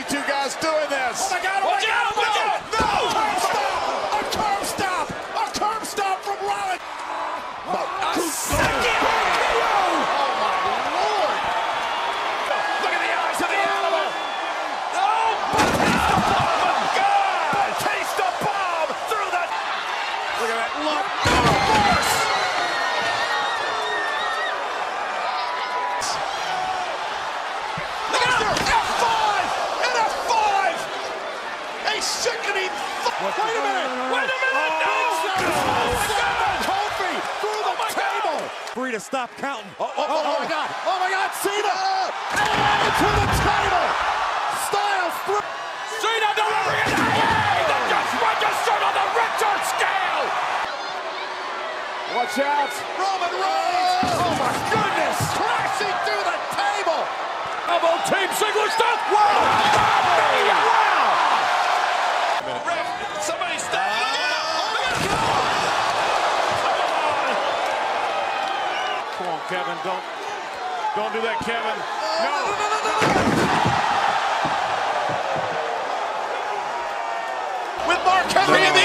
see two guys doing this. Oh my God! Oh watch my out! God! Watch no! out! No! Curb stomp! A curb stomp! A curb stomp from Rollins. My a second RKO! Oh my lord! Look at the eyes of the animal. Oh, Batista bomb! Oh my God! Batista bomb through the. Look at that look. Oh, Wait a the- minute! no, no, no. Wait a minute! No! Oh, Stop oh, oh, oh, Kofi through the my table! Free to stop counting. Oh, oh, oh, my God! Oh my God! Cena! And to the table! Styles through. Cena delivering it. Hey, that just registered on the Richter scale. Watch out! Roman Reigns! Oh my goodness! Crashing through the table! Elbow team single stop. Wow. Ref, somebody stop. Come on, Kevin. Don't don't do that, Kevin. Oh, no. With Mark Henry